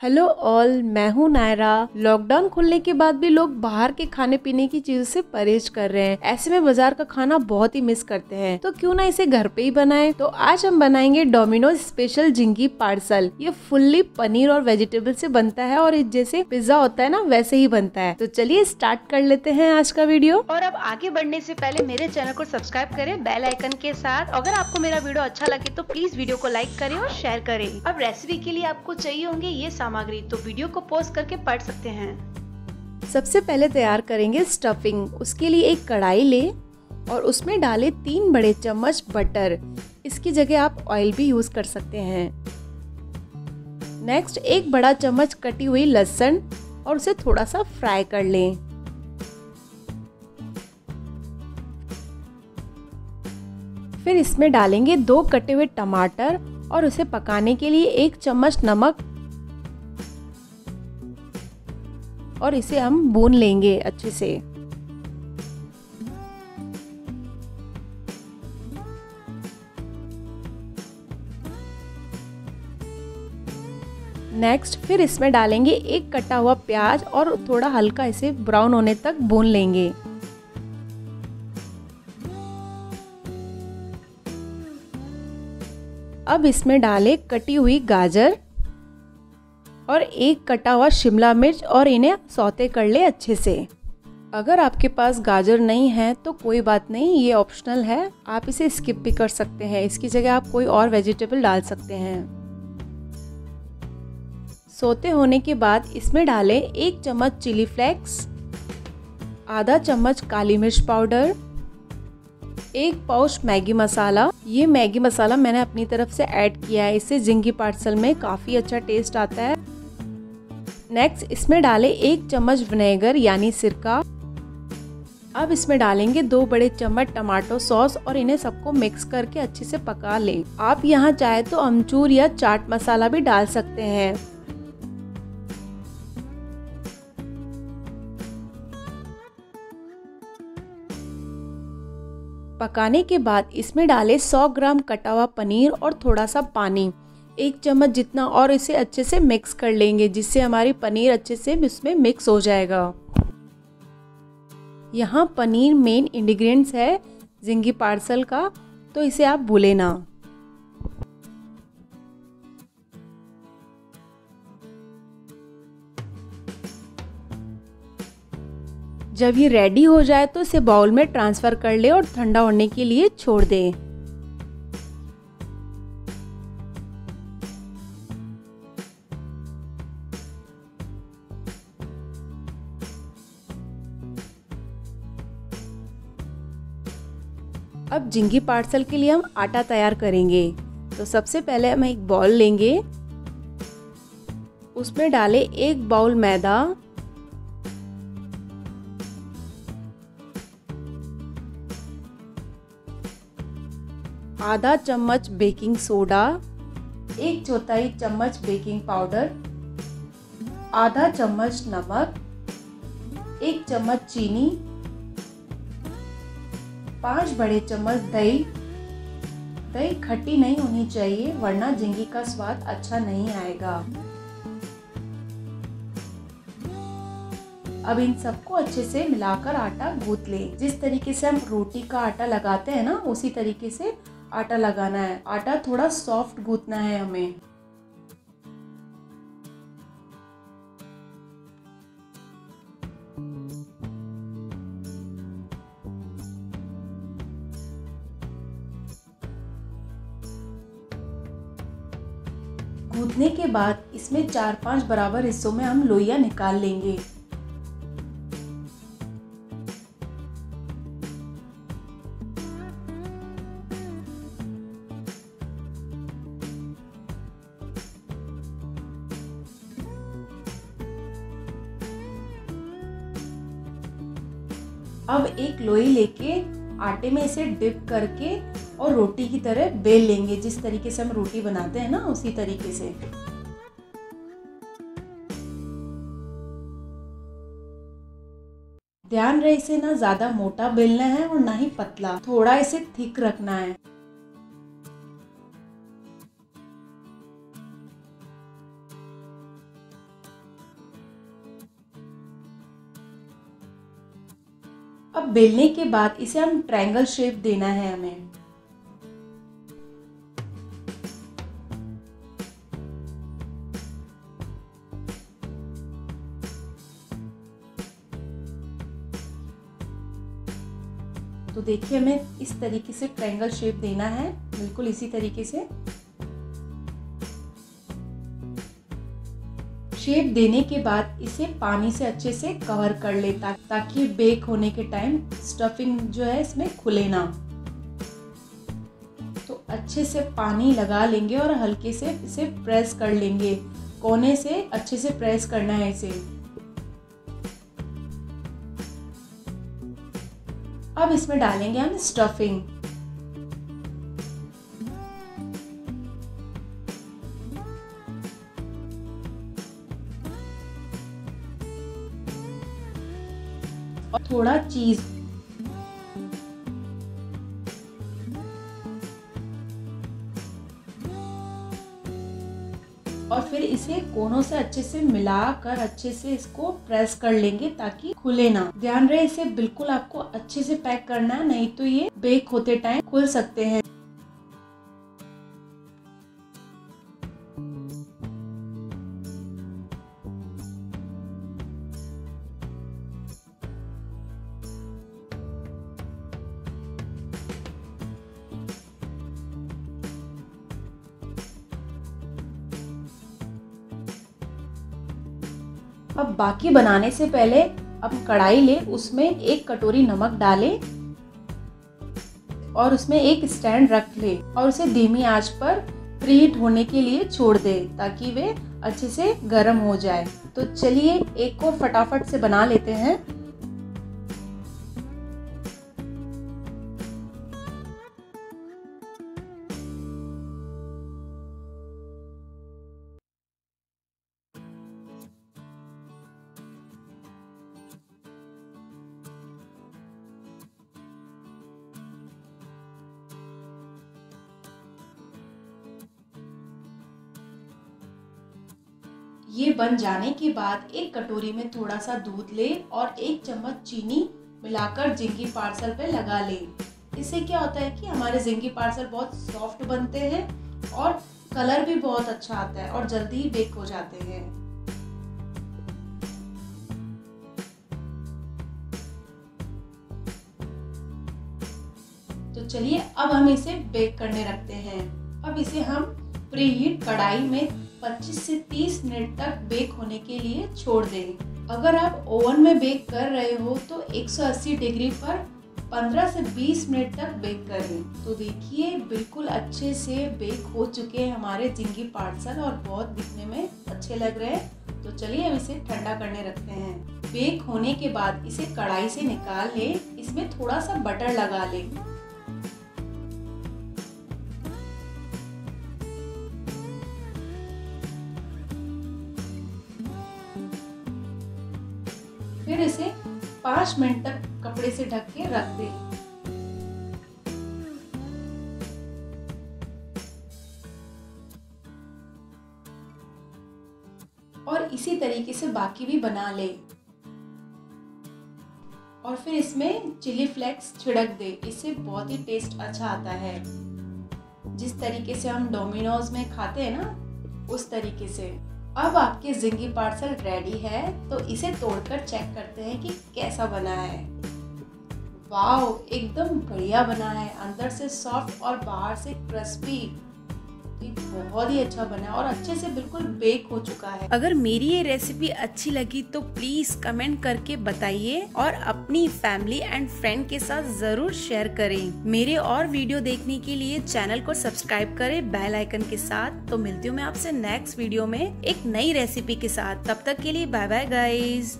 Hello all, मैं हूँ Naira. Lockdown खुलने के बाद भी लोग बाहर के खाने पीने की चीज़ों से परहेज कर रहे हैं। ऐसे में बाज़ार का खाना बहुत ही मिस करते हैं। तो क्यों ना इसे घर पे ही बनाएँ? तो आज हम बनाएँगे डोमिनोज स्पेशल जिंगी पार्सल ये फुल्ली पनीर और वेजिटेबल से बनता है और जैसे पिज्जा होता है ना, वैसे ही बनता है। तो चलिए स्टार्ट कर लेते हैं आज का वीडियो और अब आगे बढ़ने से पहले मेरे चैनल को सब्सक्राइब करें बेल आइकन के साथ। अगर आपको मेरा वीडियो अच्छा लगे तो प्लीज़ वीडियो को लाइक करें और शेयर करें। अब रेसिपी के लिए आपको चाहिए होंगे ये सामग्री तो वीडियो को पॉज करके पढ़ सकते हैं। सबसे पहले तैयार करेंगे स्टफिंग उसके लिए एक कढ़ाई ले और उसमें डालें तीन बड़े चम्मच बटर इसकी जगह आप ऑयल भी यूज़ कर सकते हैं। नेक्स्ट एक बड़ा चम्मच कटी हुई लहसुन और उसे थोड़ा सा फ्राई कर लें। फिर इसमें डालेंगे दो कटे हुए टमाटर और उसे पकाने के लिए एक चम्मच नमक और इसे हम भून लेंगे अच्छे से। नेक्स्ट फिर इसमें डालेंगे एक कटा हुआ प्याज और थोड़ा हल्का इसे ब्राउन होने तक भून लेंगे। अब इसमें डालें कटी हुई गाजर। और एक कटा हुआ शिमला मिर्च और इन्हें सौते कर ले अच्छे से। अगर आपके पास गाजर नहीं है तो कोई बात नहीं, ये ऑप्शनल है। आप इसे स्किप भी कर सकते हैं। इसकी जगह आप कोई और वेजिटेबल डाल सकते हैं। सोते होने के बाद इसमें डालें एक चम्मच चिली फ्लेक्स आधा चम्मच काली मिर्च पाउडर, एक पाउच मैगी मसाला। ये मैगी मसाला मैंने अपनी तरफ़ से ऐड किया है। इससे जिंगी पार्सल में काफ़ी अच्छा टेस्ट आता है। नेक्स्ट इसमें डालें एक चम्मच विनेगर यानी सिरका। अब इसमें डालेंगे दो बड़े चम्मच टमाटो सॉस और इन्हें सबको मिक्स करके अच्छे से पका लें। आप यहाँ चाहे तो अमचूर या चाट मसाला भी डाल सकते हैं। पकाने के बाद इसमें डालें 100 ग्राम कटा हुआ पनीर और थोड़ा सा पानी। एक चम्मच जितना और इसे अच्छे से मिक्स कर लेंगे, जिससे हमारी पनीर अच्छे से इसमें मिक्स हो जाएगा। यहाँ पनीर मेन इंग्रेडिएंट्स है जिंगी पार्सल का तो इसे आप भूले ना। जब ये रेडी हो जाए तो इसे बाउल में ट्रांसफ़र कर ले और ठंडा होने के लिए छोड़ दें। अब जिंगी पार्सल के लिए हम आटा तैयार करेंगे। तो सबसे पहले हम एक बॉल लेंगे। उसमें डालें एक बाउल मैदा। आधा चम्मच बेकिंग सोडा। एक चौथाई चम्मच बेकिंग पाउडर। आधा चम्मच नमक। एक चम्मच चीनी। पाँच बड़े चम्मच दही। दही खट्टी नहीं होनी चाहिए, वरना झिंगी का स्वाद अच्छा नहीं आएगा। अब इन सबको अच्छे से मिलाकर आटा गूथ ले। जिस तरीके से हम रोटी का आटा लगाते हैं ना, उसी तरीके से आटा लगाना है। आटा थोड़ा सॉफ्ट गूथना है हमें। गूंथने के बाद इसमें चार पाँच बराबर हिस्सों में हम लोइया निकाल लेंगे। अब एक लोई लेके आटे में इसे डिप करके और रोटी की तरह बेल लेंगे। जिस तरीके से हम रोटी बनाते हैं ना, उसी तरीके से। ध्यान रहे, इसे ना ज़्यादा मोटा बेलना है और ना ही पतला। थोड़ा इसे थिक रखना है। अब बेलने के बाद इसे हम ट्रायंगल शेप देना है हमें। तो देखिए हमें इस तरीके से ट्रायंगल शेप देना है। बिल्कुल इसी तरीके से। शेप देने के बाद इसे पानी से अच्छे से कवर कर ले ता, ताकि बेक होने के टाइम स्टफिंग जो है इसमें खुले ना तो अच्छे से पानी लगा लेंगे और हल्के से इसे प्रेस कर लेंगे। कोने से अच्छे से प्रेस करना है इसे। अब इसमें डालेंगे हम स्टफिंग और थोड़ा चीज़ और फिर इसे कोनों से अच्छे से मिला कर अच्छे से इसको प्रेस कर लेंगे ताकि खुले ना ध्यान रहे, इसे बिल्कुल आपको अच्छे से पैक करना है, नहीं तो ये बेक होते टाइम खुल सकते हैं। अब बाकी बनाने से पहले अब कढ़ाई ले, उसमें एक कटोरी नमक डाले और उसमें एक स्टैंड रख ले और उसे धीमी आँच पर प्रीहीट होने के लिए छोड़ दे ताकि वे अच्छे से गर्म हो जाए। तो चलिए एक को फटाफट से बना लेते हैं। ये बन जाने के बाद एक कटोरी में थोड़ा सा दूध ले और एक चम्मच चीनी मिलाकर जिंगी पार्सल पे लगा ले। इससे क्या होता है कि हमारे जिंगी पार्सल बहुत सॉफ्ट बनते हैं और कलर भी बहुत अच्छा आता है और जल्दी ही बेक हो जाते हैं। तो चलिए, अब हम इसे बेक करने रखते हैं। अब इसे हम प्री हीट कढ़ाई में 25 से 30 मिनट तक बेक होने के लिए छोड़ दें अगर आप ओवन में बेक कर रहे हो तो 180 डिग्री पर 15 से 20 मिनट तक बेक करें तो देखिए, बिल्कुल अच्छे से बेक हो चुके हैं हमारे जिंगी पार्सल और बहुत दिखने में अच्छे लग रहे हैं। तो चलिए हम इसे ठंडा करने रखते हैं। बेक होने के बाद इसे कढ़ाई से निकाल ले। इसमें थोड़ा सा बटर लगा ले। फिर इसे पाँच मिनट तक कपड़े से ढक के रख दे। और इसी तरीके से बाकी भी बना ले। और फिर इसमें चिली फ्लेक्स छिड़क दे। इससे बहुत ही टेस्ट अच्छा आता है। जिस तरीके से हम डोमिनोज में खाते हैं ना, उस तरीके से। अब आपके जिंगी पार्सल रेडी है तो इसे तोड़कर चेक करते हैं कि कैसा बना है। वाओ एकदम बढ़िया बना है। अंदर से सॉफ्ट और बाहर से क्रिस्पी बहुत ही अच्छा बना और अच्छे से बिल्कुल बेक हो चुका है। अगर मेरी ये रेसिपी अच्छी लगी तो प्लीज़ कमेंट करके बताइए और अपनी फैमिली एंड फ्रेंड के साथ ज़रूर शेयर करें। मेरे और वीडियो देखने के लिए चैनल को सब्सक्राइब करें बेल आइकन के साथ। तो मिलती हूँ मैं आपसे नेक्स्ट वीडियो में एक नई रेसिपी के साथ। तब तक के लिए बाय बाय गाइज़